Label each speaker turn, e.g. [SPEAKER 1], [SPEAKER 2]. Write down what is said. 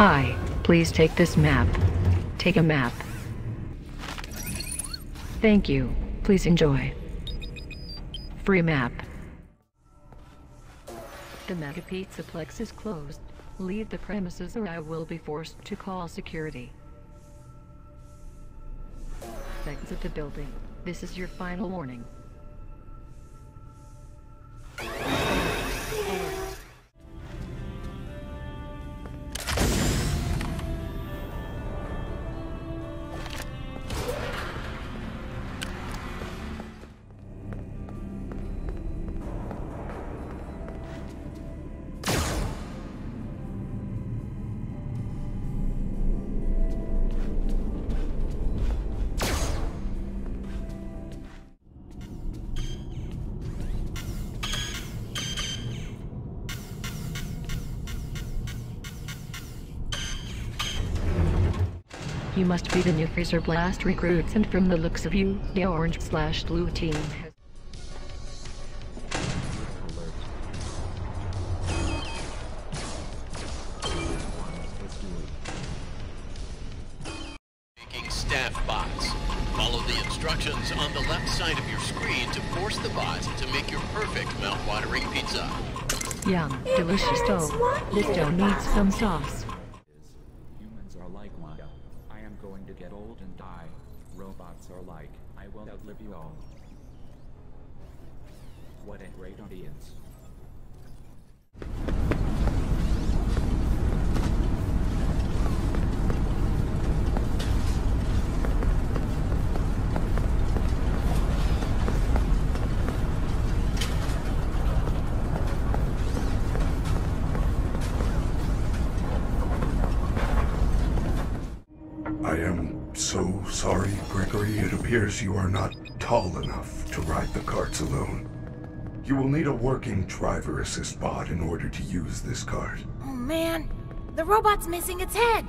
[SPEAKER 1] Hi, please take this map. Take a map. Thank you. Please enjoy. Free map. The Mega Pizzaplex is closed. Leave the premises or I will be forced to call security. Exit the building. This is your final warning. You must be the new Fazer Blast recruits and from the looks of you, the orange slash blue team has
[SPEAKER 2] Making staff bots. Follow the instructions on the left side of your screen to force the bots to make your perfect mouth-watering pizza.
[SPEAKER 1] Yum, delicious dough. This dough needs some sauce.
[SPEAKER 3] Humans are like one. I am going to get old and die. Robots are like, I will outlive you all. What a great audience.
[SPEAKER 4] I am so sorry, Gregory. It appears you are not tall enough to ride the carts alone. You will need a working driver assist bot in order to use this cart.
[SPEAKER 5] Oh man, the robot's missing its head.